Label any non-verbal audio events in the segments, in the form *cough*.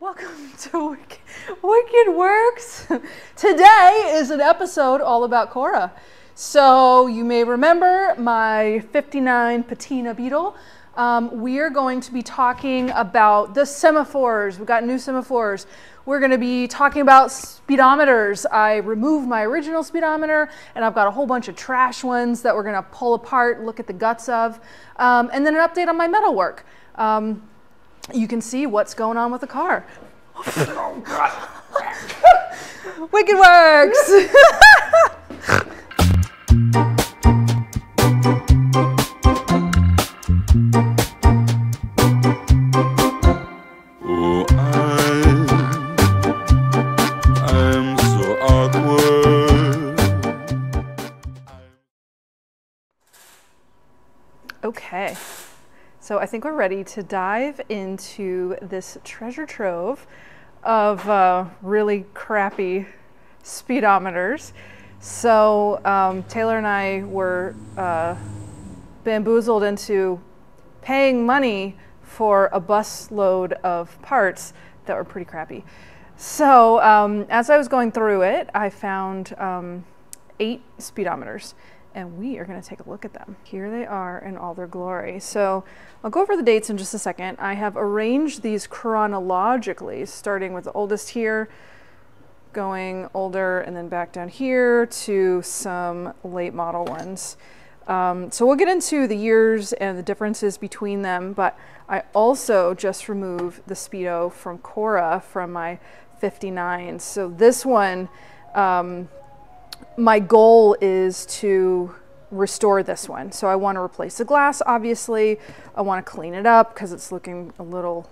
Welcome *laughs* to Wicked, Werks. Today is an episode all about Cora. So you may remember my 59 patina beetle. Um, we are going to be talking about the semaphores. We've got new semaphores. We're going to be talking about speedometers. I removed my original speedometer and I've got a whole bunch of trash ones that we're going to pull apart, look at the guts of, um, and then an update on my metal work. Um, you can see what's going on with the car. Oh, God. *laughs* Wicked Werks. *laughs* so I think we're ready to dive into this treasure trove of uh, really crappy speedometers. So um, Taylor and I were uh, bamboozled into paying money for a busload of parts that were pretty crappy. So um, as I was going through it, I found um, eight speedometers and we are going to take a look at them. Here they are in all their glory. So I'll go over the dates in just a second. I have arranged these chronologically, starting with the oldest here, going older, and then back down here to some late model ones. Um, so we'll get into the years and the differences between them, but I also just removed the Speedo from Cora from my 59. So this one, um, my goal is to restore this one. So I want to replace the glass, obviously. I want to clean it up because it's looking a little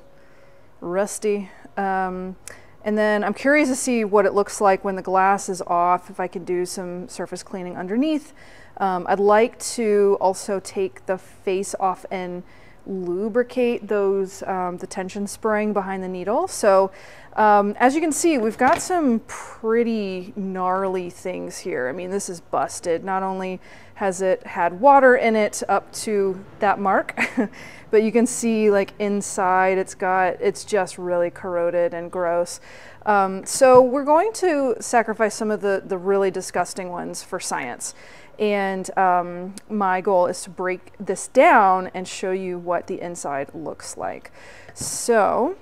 rusty. Um, and then I'm curious to see what it looks like when the glass is off, if I can do some surface cleaning underneath. Um, I'd like to also take the face off and lubricate those, um, the tension spring behind the needle. So um, as you can see, we've got some pretty gnarly things here. I mean, this is busted. Not only has it had water in it up to that mark, *laughs* but you can see like inside it's got, it's just really corroded and gross. Um, so we're going to sacrifice some of the, the really disgusting ones for science. And um, my goal is to break this down and show you what the inside looks like. So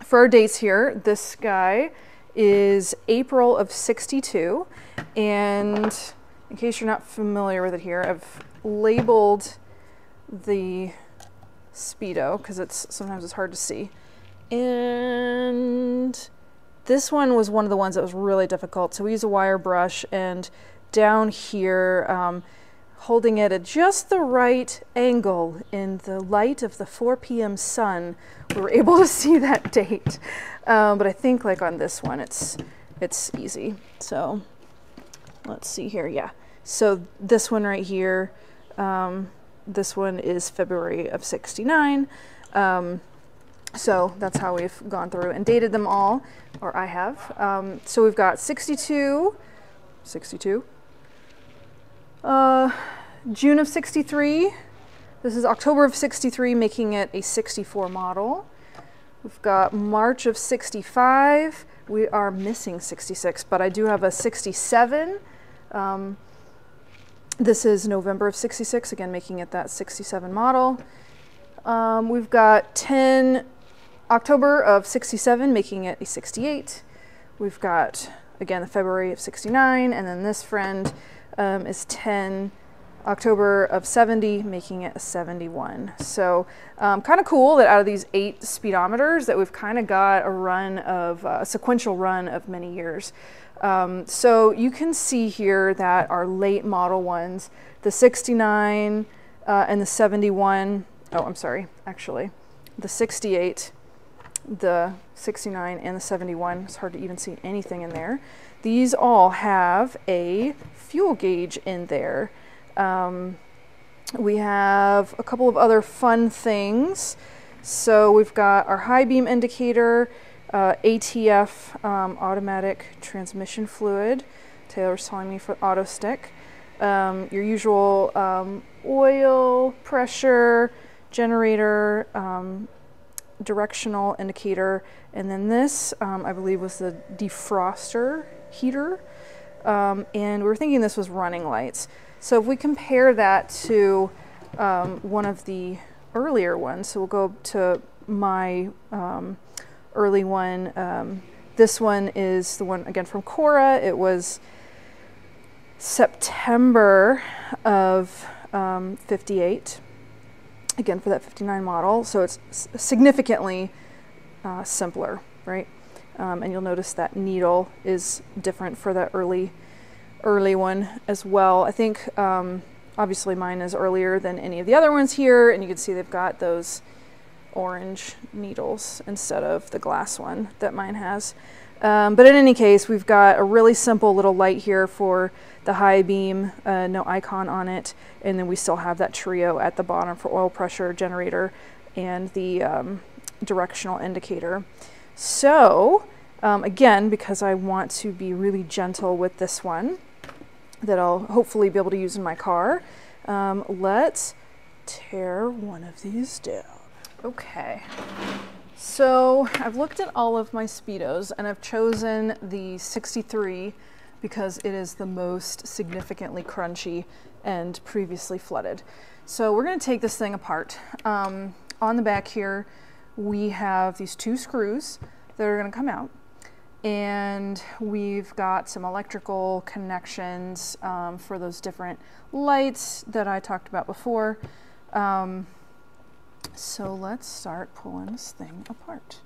for our dates here, this guy is April of 62. And in case you're not familiar with it here, I've labeled the Speedo because it's sometimes it's hard to see. And this one was one of the ones that was really difficult. So we use a wire brush and down here, um, holding it at just the right angle in the light of the 4 p.m. sun, we were able to *laughs* see that date. Um, but I think like on this one, it's, it's easy. So let's see here. Yeah. So this one right here, um, this one is February of 69. Um, so that's how we've gone through and dated them all, or I have. Um, so we've got 62, 62, uh, June of 63. This is October of 63, making it a 64 model. We've got March of 65. We are missing 66, but I do have a 67. Um, this is November of 66, again, making it that 67 model. Um, we've got 10 October of 67, making it a 68. We've got, again, the February of 69, and then this friend um, is 10 October of 70, making it a 71. So um, kind of cool that out of these eight speedometers that we've kind of got a run of, uh, a sequential run of many years. Um, so you can see here that our late model ones, the 69 uh, and the 71, oh, I'm sorry, actually, the 68, the 69 and the 71, it's hard to even see anything in there. These all have a fuel gauge in there. Um, we have a couple of other fun things. So we've got our high beam indicator, uh, ATF um, automatic transmission fluid. Taylor's telling me for auto stick. Um, your usual um, oil, pressure, generator, um, directional indicator, and then this, um, I believe, was the defroster heater. Um, and we were thinking this was running lights. So if we compare that to um, one of the earlier ones, so we'll go to my um, early one. Um, this one is the one again from Cora. It was September of um, 58, again for that 59 model. So it's significantly uh, simpler, right? Um, and you'll notice that needle is different for that early, early one as well. I think um, obviously mine is earlier than any of the other ones here, and you can see they've got those orange needles instead of the glass one that mine has. Um, but in any case, we've got a really simple little light here for the high beam, uh, no icon on it, and then we still have that trio at the bottom for oil pressure generator and the um, directional indicator. So um, again, because I want to be really gentle with this one, that I'll hopefully be able to use in my car, um, let's tear one of these down. Okay. So I've looked at all of my Speedos and I've chosen the 63 because it is the most significantly crunchy and previously flooded. So we're going to take this thing apart. Um, on the back here, we have these two screws that are going to come out. And we've got some electrical connections um, for those different lights that I talked about before. Um, so let's start pulling this thing apart.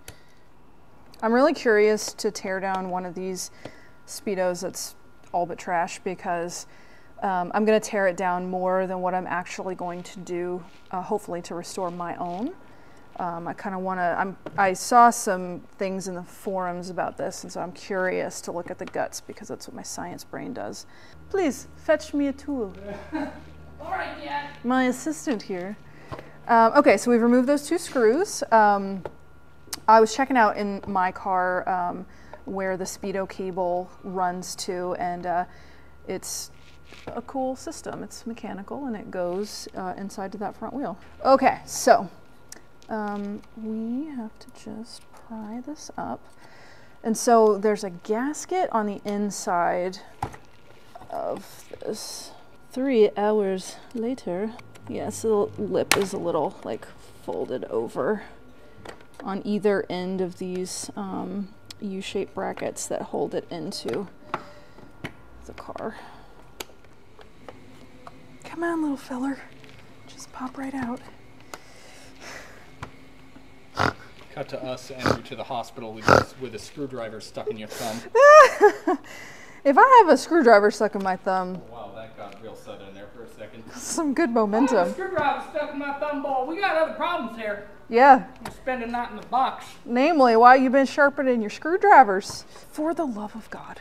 I'm really curious to tear down one of these Speedos that's all but trash because um, I'm going to tear it down more than what I'm actually going to do, uh, hopefully to restore my own. Um, I kind of want to, I'm, saw some things in the forums about this, and so I'm curious to look at the guts because that's what my science brain does. Please, fetch me a tool. *laughs* All right, Dad. My assistant here. Um, okay, so we've removed those two screws. Um, I was checking out in my car um, where the Speedo cable runs to, and uh, it's a cool system. It's mechanical and it goes uh, inside to that front wheel. Okay, so um, we have to just pry this up. And so there's a gasket on the inside of this. Three hours later, yes, the lip is a little like folded over on either end of these um, U-shaped brackets that hold it into the car. Come on, little feller. Just pop right out. Cut to us and you to the hospital with, with a screwdriver stuck in your thumb. *laughs* If I have a screwdriver stuck in my thumb, oh, Wow, that got real southern there for a second. some good I have a momentum. screwdriver stuck in my thumb ball. We got other problems here. Yeah, I'm spending that in the box. namely why you've been sharpening your screwdrivers. For the love of God,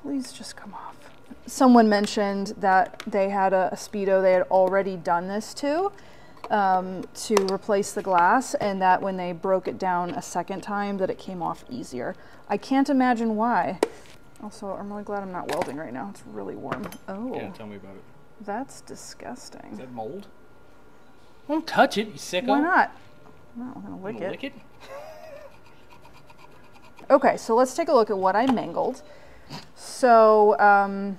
please just come off. Someone mentioned that they had a, a Speedo they had already done this to, um, to replace the glass, and that when they broke it down a second time, that it came off easier. I can't imagine why. Also, I'm really glad I'm not welding right now. It's really warm. Oh, Yeah, tell me about it. that's disgusting. Is that mold? Don't touch it, you sicko. Why not? No, I'm gonna lick wanna it. lick it? Okay, so let's take a look at what I mangled. So um,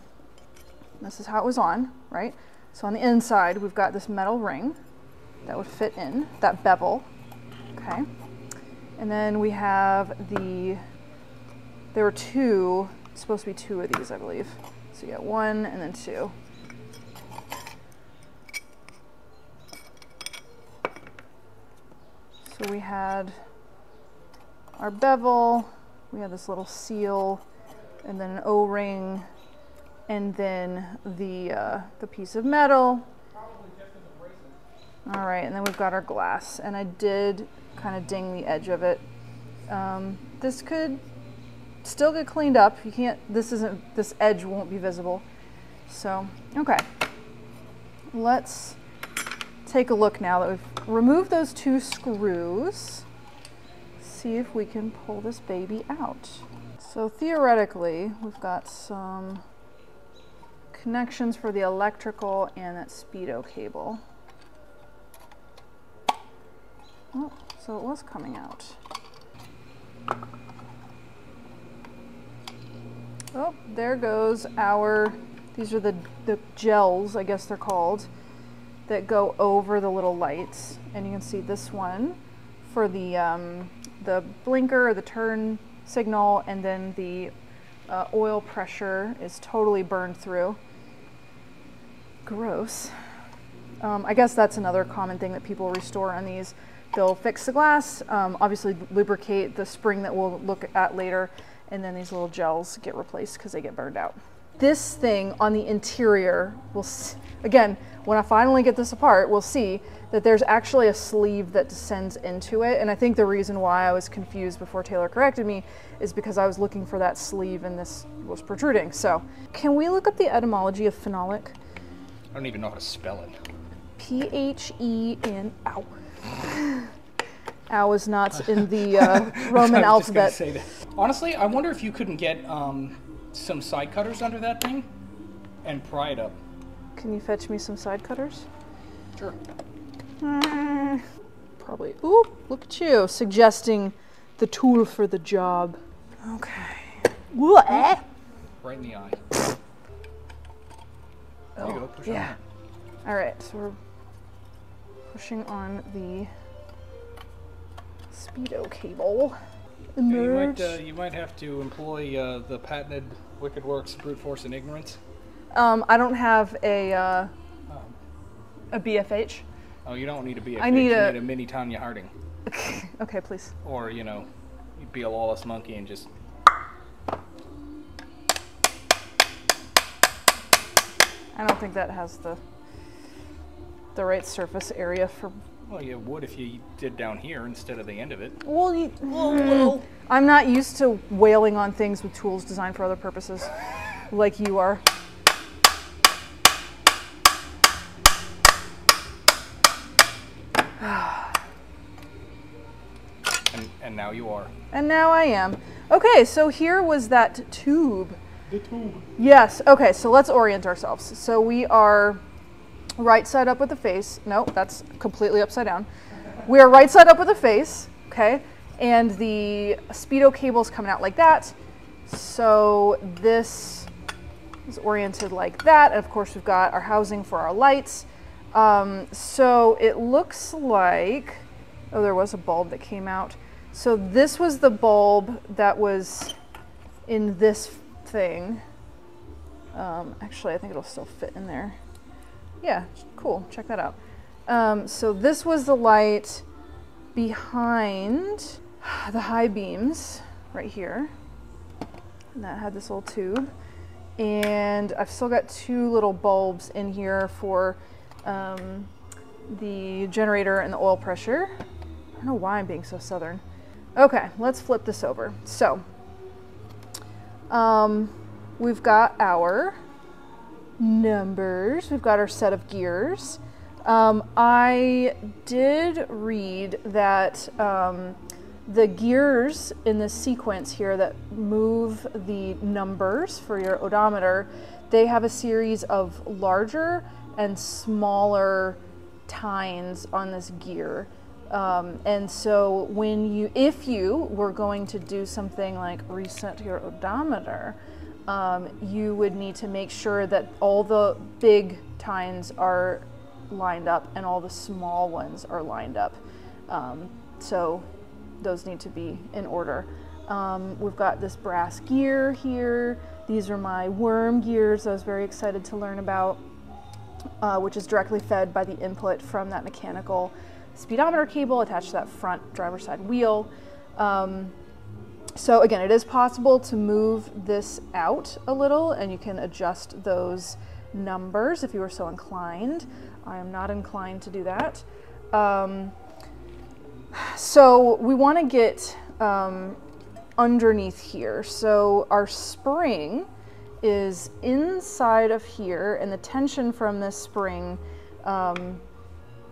this is how it was on, right? So on the inside, we've got this metal ring that would fit in, that bevel, okay? And then we have the, there were two, supposed to be two of these, I believe. So you got one and then two. So we had our bevel, we had this little seal, and then an O-ring, and then the uh, the piece of metal. All right, and then we've got our glass, and I did kind of ding the edge of it. Um, this could still get cleaned up. You can't. This isn't. This edge won't be visible. So okay, let's take a look now that we've removed those two screws see if we can pull this baby out. So theoretically, we've got some connections for the electrical and that speedo cable. Oh, So it was coming out. Oh, there goes our, these are the, the gels, I guess they're called, that go over the little lights. And you can see this one for the, um, the blinker or the turn signal, and then the uh, oil pressure is totally burned through. Gross. Um, I guess that's another common thing that people restore on these. They'll fix the glass, um, obviously lubricate the spring that we'll look at later, and then these little gels get replaced because they get burned out. This thing on the interior will, again, when I finally get this apart, we'll see that there's actually a sleeve that descends into it. And I think the reason why I was confused before Taylor corrected me is because I was looking for that sleeve and this was protruding. So, can we look up the etymology of phenolic? I don't even know how to spell it. P H E N ow. *laughs* Ow is not *laughs* in the uh, Roman *laughs* I was just alphabet. say that. Honestly, I wonder if you couldn't get um, some side cutters under that thing and pry it up. Can you fetch me some side cutters? Sure. Mm, Probably. Ooh, look at you suggesting the tool for the job. Okay. What? Right in the eye. There you go. Push on Yeah. it. All right, so we're pushing on the speedo cable. Yeah, you might uh, you might have to employ uh, the patented Wicked Werks brute force and ignorance. um, I don't have a uh, a BFH. Oh, you don't need to be a I bitch, need you a- need a mini Tonya Harding, *laughs* Okay, please. or you know, you'd be a lawless monkey and just I don't think that has the the right surface area for. Well, you would if you did down here instead of the end of it. Well, you, hmm, I'm not used to wailing on things with tools designed for other purposes, like you are. And and now you are. And now I am. Okay, so here was that tube. The tube. Yes, okay, so let's orient ourselves. So we are right side up with the face. No, that's completely upside down. We are right side up with the face, okay? And the speedo cable's coming out like that. So this is oriented like that. And of course, we've got our housing for our lights. Um, so it looks like, oh, there was a bulb that came out. So this was the bulb that was in this thing. Um, actually, I think it'll still fit in there. Yeah, cool. Check that out. Um, so this was the light behind *sighs* the high beams right here. And that had this little tube. And I've still got two little bulbs in here for um, the generator and the oil pressure. I don't know why I'm being so southern. Okay, let's flip this over. So, um, we've got our numbers. We've got our set of gears. Um, I did read that um, the gears in this sequence here that move the numbers for your odometer, they have a series of larger and smaller tines on this gear. Um, and so when you, if you were going to do something like reset your odometer, um, you would need to make sure that all the big tines are lined up and all the small ones are lined up. Um, so those need to be in order. Um, we've got this brass gear here. These are my worm gears I was very excited to learn about, uh, which is directly fed by the input from that mechanical speedometer cable attached to that front driver's side wheel. Um, so again, it is possible to move this out a little and you can adjust those numbers if you were so inclined. I am not inclined to do that. Um, so we want to get um, underneath here. So our spring is inside of here and the tension from this spring um,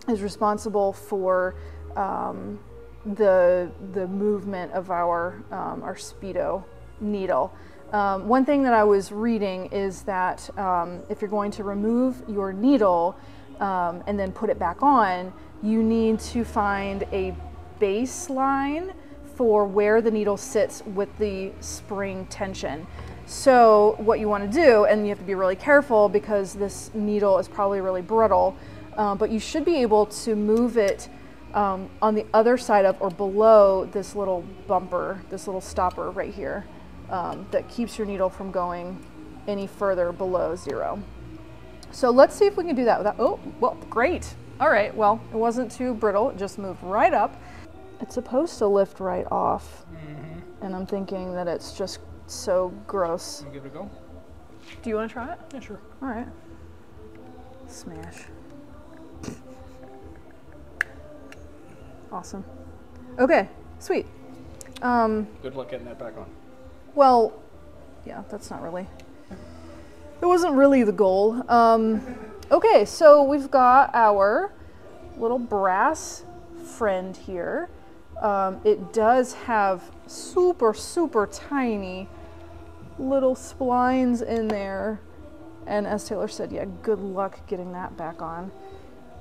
is responsible for um, the the movement of our um, our speedo needle. Um, one thing that I was reading is that um, if you're going to remove your needle um, and then put it back on, you need to find a baseline for where the needle sits with the spring tension. So what you want to do, and you have to be really careful because this needle is probably really brittle, uh, but you should be able to move it um, on the other side of or below this little bumper, this little stopper right here um, that keeps your needle from going any further below zero. So let's see if we can do that without, oh, well, great. All right, well, it wasn't too brittle, it just moved right up. It's supposed to lift right off, and I'm thinking that it's just so gross. Give it a go? Do you want to try it? Yeah, sure. All right. Smash. Awesome. Okay, sweet. Um, Good luck getting that back on. well, yeah, that's not really. It wasn't really the goal. Um, okay, so we've got our little brass friend here. Um, it does have super, super tiny little splines in there. And as Taylor said, yeah, good luck getting that back on.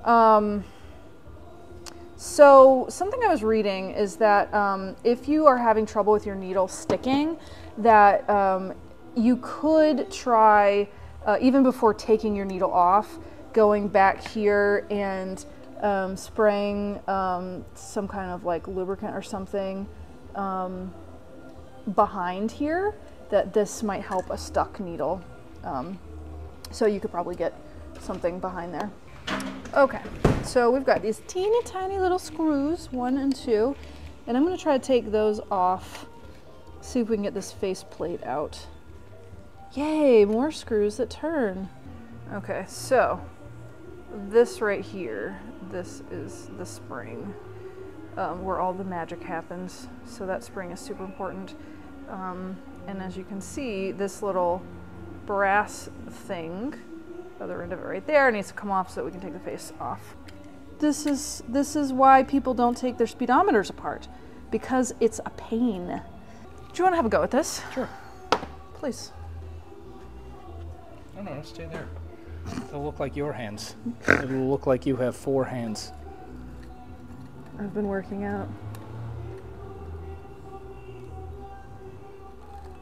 Um, so something I was reading is that um, if you are having trouble with your needle sticking, that um, you could try, uh, even before taking your needle off, going back here and um, spraying um, some kind of like lubricant or something um, behind here, that this might help a stuck needle. Um, so you could probably get something behind there. Okay, so we've got these teeny tiny little screws, one and two, and I'm gonna try to take those off, see if we can get this face plate out. Yay, more screws that turn. Okay, so this right here, this is the spring um, where all the magic happens. So that spring is super important. Um, and as you can see, this little brass thing, other end of it right there, It needs to come off so that we can take the face off. This is this is why people don't take their speedometers apart, because it's a pain. Do you want to have a go at this? Sure. Please. No, no, no, stay there. It'll look like your hands. It'll look like you have four hands. I've been working out.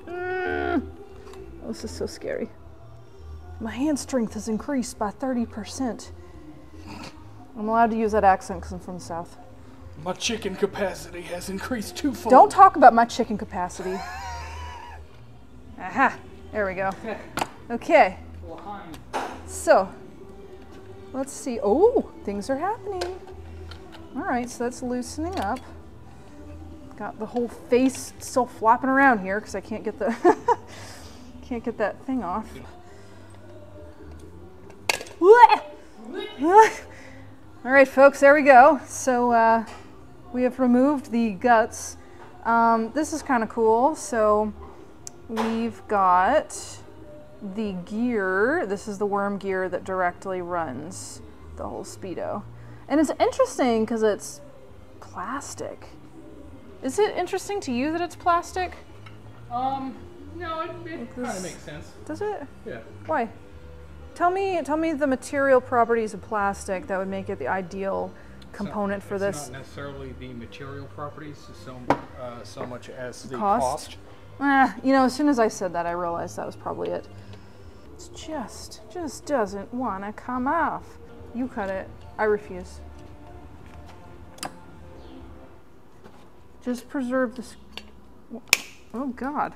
Mm. Oh, this is so scary. My hand strength has increased by 30%. I'm allowed to use that accent because I'm from the South. My chicken capacity has increased twofold. Don't talk about my chicken capacity. *laughs* Aha, there we go. *laughs* Okay, so let's see. Oh, things are happening. All right, so that's loosening up. Got the whole face still flopping around here because I can't get the *laughs* can't get that thing off. All right, folks, there we go. So uh, we have removed the guts. Um, this is kind of cool. So we've got the gear. This is the worm gear that directly runs the whole Speedo. And it's interesting because it's plastic. Is it interesting to you that it's plastic? Um, no, it, it kind of makes sense. Does it? Yeah. Why? Tell me, tell me the material properties of plastic that would make it the ideal component for it's this. not necessarily the material properties so, uh, so much as the Cost? cost. Ah, you know, as soon as I said that, I realized that was probably it. It's just, just doesn't want to come off. You cut it. I refuse. Just preserve this. Oh God.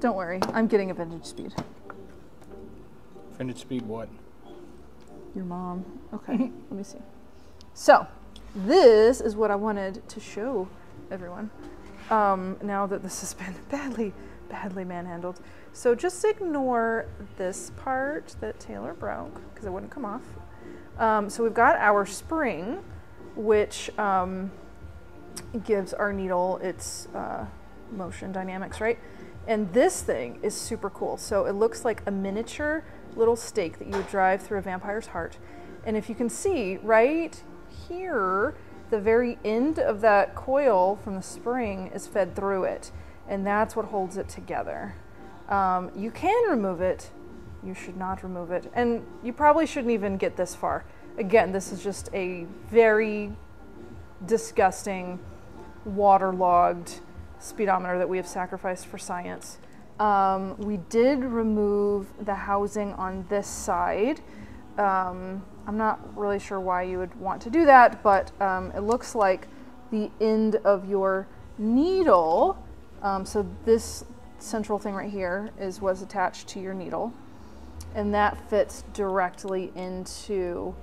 Don't worry, I'm getting a vintage speed. Vintage speed what? Your mom. *laughs* Okay, let me see. So, this is what I wanted to show everyone. Um, now that this has been *laughs* badly, badly manhandled. So just ignore this part that Taylor broke because it wouldn't come off. Um, so we've got our spring, which um, gives our needle its uh, motion dynamics, right? And this thing is super cool. So it looks like a miniature little stake that you would drive through a vampire's heart. And if you can see right here, the very end of that coil from the spring is fed through it. And that's what holds it together. Um, you can remove it. You should not remove it. And you probably shouldn't even get this far. Again, this is just a very disgusting, waterlogged speedometer that we have sacrificed for science. Um, we did remove the housing on this side. Um, I'm not really sure why you would want to do that, but um, it looks like the end of your needle. Um, so this central thing right here is what's attached to your needle, and that fits directly into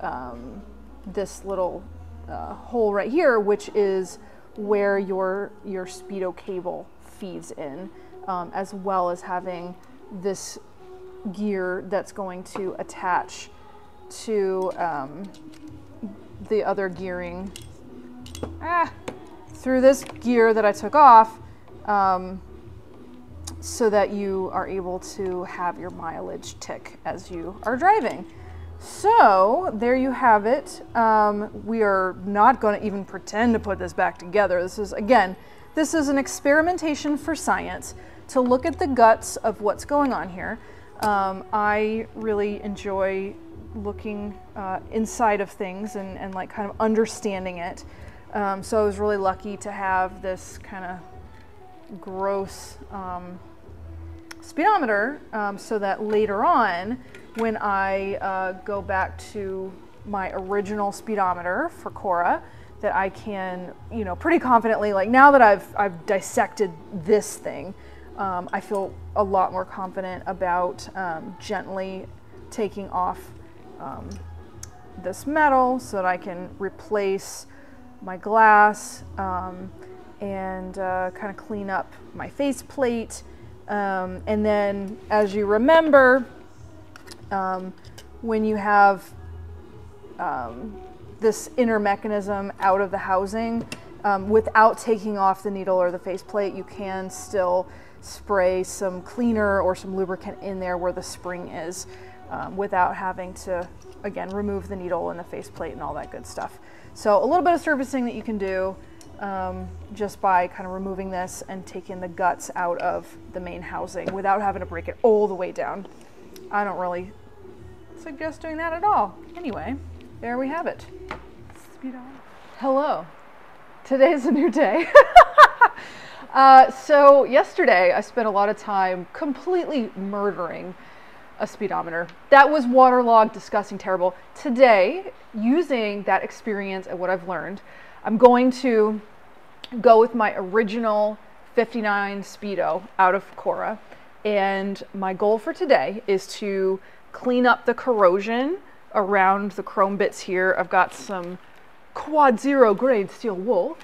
um, this little uh, hole right here, which is where your your speedo cable feeds in, um, as well as having this gear that's going to attach to um, the other gearing ah, through this gear that I took off um, so that you are able to have your mileage tick as you are driving. So there you have it. Um, we are not going to even pretend to put this back together. This is, again, this is an experimentation for science to look at the guts of what's going on here. Um, I really enjoy looking uh, inside of things and, and like kind of understanding it. Um, so I was really lucky to have this kind of gross um, speedometer um, so that later on when I uh, go back to my original speedometer for Cora that I can, you know, pretty confidently, like now that I've, I've dissected this thing, um, I feel a lot more confident about um, gently taking off um, this metal so that I can replace my glass um, and uh, kind of clean up my faceplate. Um, and then, as you remember, um, when you have this inner mechanism out of the housing, without taking off the needle or the faceplate, you can still spray some cleaner or some lubricant in there where the spring is um, without having to, again, remove the needle and the faceplate and all that good stuff. So a little bit of servicing that you can do um, just by kind of removing this and taking the guts out of the main housing without having to break it all the way down. I don't really suggest doing that at all. Anyway, there we have it. Speed on. Hello. Today's a new day. *laughs* uh, so yesterday I spent a lot of time completely murdering a speedometer. That was waterlogged, disgusting, terrible. Today, using that experience and what I've learned, I'm going to go with my original 59 Speedo out of Cora. And my goal for today is to clean up the corrosion around the chrome bits here. I've got some quad zero grade steel wool.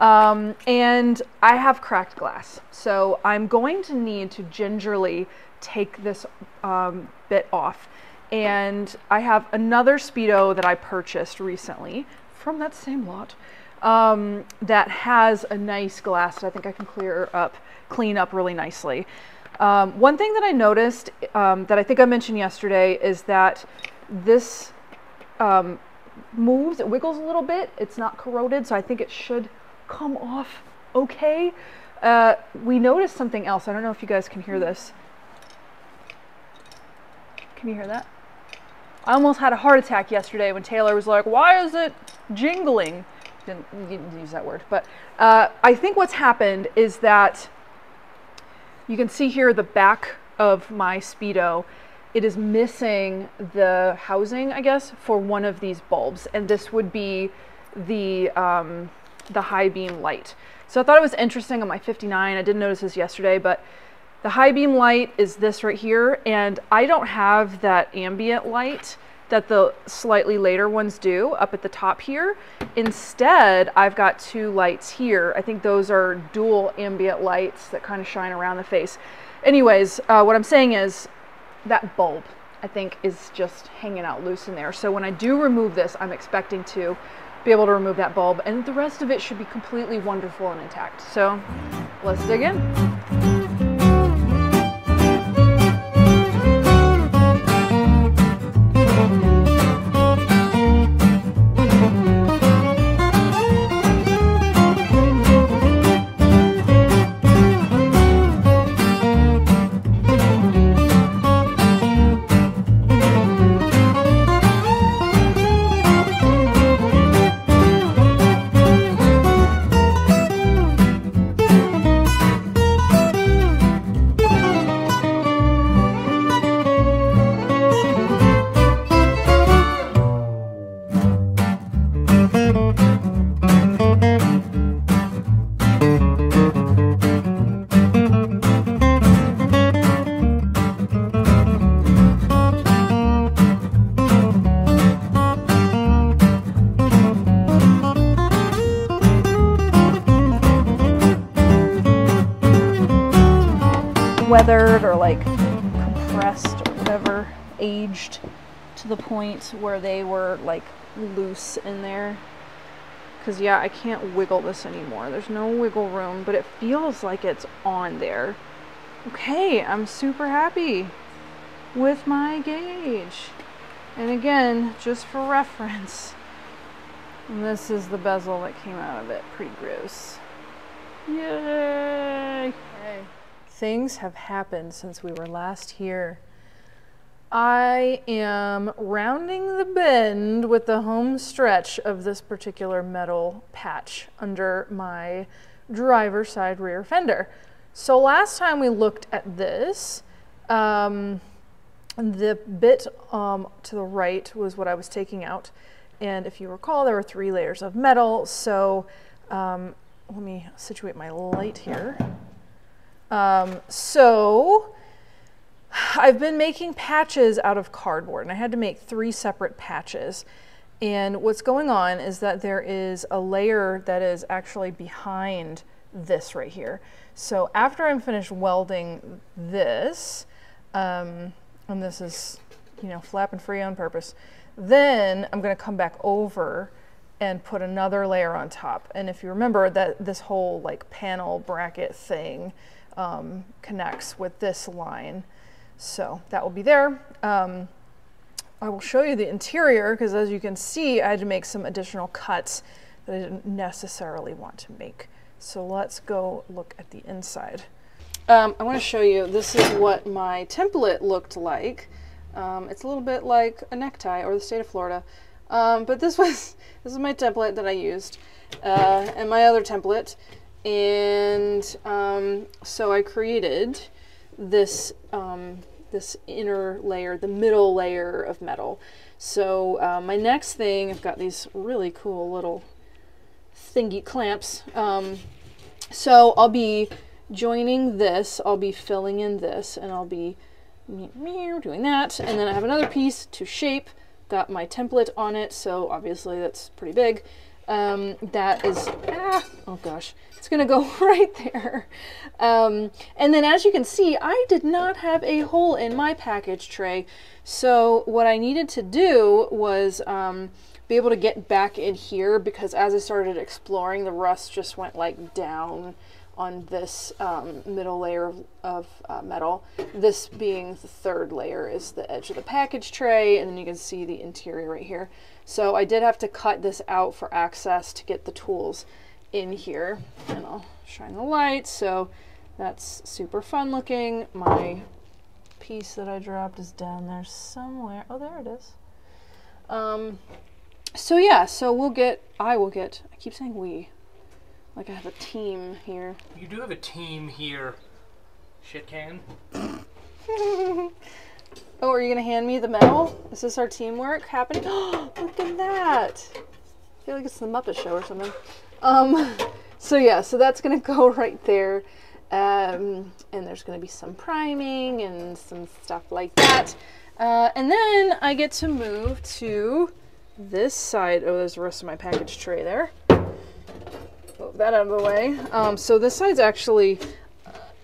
Um, and I have cracked glass. So I'm going to need to gingerly take this um, bit off. And I have another Speedo that I purchased recently from that same lot um, that has a nice glass that I think I can clear up, clean up really nicely. Um, one thing that I noticed um, that I think I mentioned yesterday is that this um, moves, it wiggles a little bit. It's not corroded, so I think it should come off okay. Uh, we noticed something else. I don't know if you guys can hear this. Can you hear that? I almost had a heart attack yesterday when Taylor was like, why is it jingling? Didn't, didn't use that word. But uh, I think what's happened is that you can see here the back of my Speedo. It is missing the housing, I guess, for one of these bulbs. And this would be the, um, the high beam light. So I thought it was interesting on my 59. I didn't notice this yesterday, but the high beam light is this right here, and I don't have that ambient light that the slightly later ones do up at the top here. Instead, I've got two lights here. I think those are dual ambient lights that kind of shine around the face. Anyways, uh, what I'm saying is that bulb, I think, is just hanging out loose in there. So when I do remove this, I'm expecting to be able to remove that bulb, and the rest of it should be completely wonderful and intact. So let's dig in. Weathered or like compressed or whatever, aged to the point where they were like loose in there. Because, yeah, I can't wiggle this anymore. There's no wiggle room, but it feels like it's on there. Okay, I'm super happy with my gauge. And again, just for reference, this is the bezel that came out of it. Pretty gross. Yay! Okay. Things have happened since we were last here. I am rounding the bend with the home stretch of this particular metal patch under my driver's side rear fender. So last time we looked at this, um, the bit um, to the right was what I was taking out. And if you recall, there were three layers of metal. So um, let me situate my light here. Um, so I've been making patches out of cardboard and I had to make three separate patches. And what's going on is that there is a layer that is actually behind this right here. So after I'm finished welding this, um, and this is, you know, flapping free on purpose, then I'm going to come back over and put another layer on top. And if you remember that this whole like panel bracket thing um, connects with this line. So that will be there. Um, I will show you the interior because as you can see, I had to make some additional cuts that I didn't necessarily want to make. So let's go look at the inside. Um, I want to show you, this is what my template looked like. Um, it's a little bit like a necktie or the state of Florida. Um, but this was, *laughs* this is my template that I used. Uh, and my other template. And um, so I created this um, this inner layer, the middle layer of metal. So uh, my next thing, I've got these really cool little thingy clamps. Um, so I'll be joining this, I'll be filling in this, and I'll be doing that. And then I have another piece to shape, got my template on it, so obviously that's pretty big. Um, that is, ah, oh gosh, it's gonna go *laughs* right there. Um, and then as you can see, I did not have a hole in my package tray. So what I needed to do was um, be able to get back in here because as I started exploring, the rust just went like down on this um, middle layer of, of uh, metal. This being the third layer is the edge of the package tray, and then you can see the interior right here. So I did have to cut this out for access to get the tools in here. And I'll shine the light. So that's super fun looking. My piece that I dropped is down there somewhere. Oh, there it is. Um, so yeah, so we'll get, I will get, I keep saying we, like I have a team here. You do have a team here. Shit can. *laughs* Oh, are you gonna hand me the medal? Is this our teamwork happening? Oh, *gasps* look at that! I feel like it's the Muppet Show or something. Um, *laughs* so yeah, so that's gonna *laughs* go right there. Um, and there's gonna be some priming and some stuff like that. Uh, and then I get to move to this side. Oh, there's the rest of my package tray there. Move that out of the way. Um, so this side's actually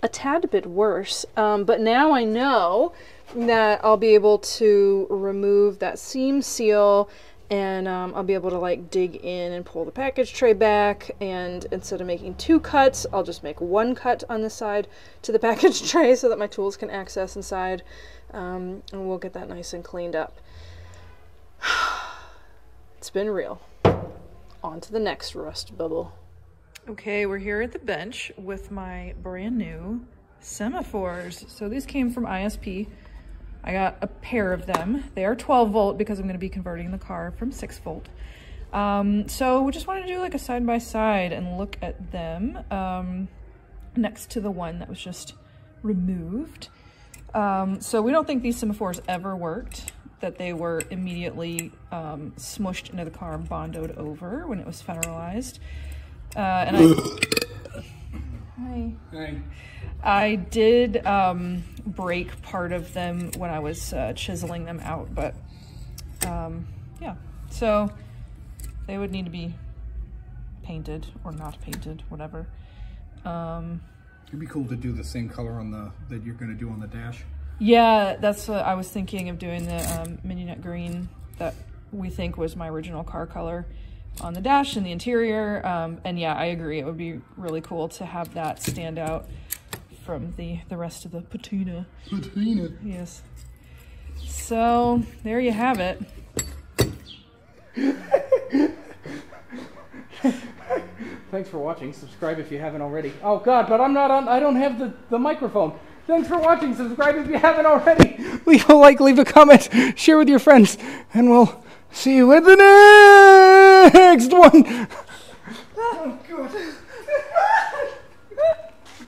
a tad bit worse. Um, but now I know that I'll be able to remove that seam seal and um, I'll be able to like dig in and pull the package tray back and instead of making two cuts I'll just make one cut on the side to the *laughs* package tray so that my tools can access inside um, and we'll get that nice and cleaned up. *sighs* it's been real. On to the next rust bubble. Okay, we're here at the bench with my brand new semaphores. So these came from ISP. I got a pair of them. They are 12 volt because I'm going to be converting the car from 6 volt. Um, so we just wanted to do like a side by side and look at them um, next to the one that was just removed. Um, so we don't think these semaphores ever worked, that they were immediately um, smushed into the car and bondoed over when it was federalized. Uh, and I, hi. Hey. I did um, break part of them when I was uh, chiseling them out, but um, yeah. So they would need to be painted or not painted, whatever. Um, It'd be cool to do the same color on the that you're going to do on the dash. Yeah, that's what I was thinking of doing the um, Mignonette green that we think was my original car color on the dash and the interior. Um, and yeah, I agree. It would be really cool to have that stand out from the, the rest of the patina. Patina. Yes. So there you have it. *laughs* Thanks for watching. Subscribe if you haven't already. Oh God, but I'm not on. I don't have the, the microphone. Thanks for watching. Subscribe if you haven't already. Leave a like, leave a comment, share with your friends, and we'll see you in the next one. Oh God.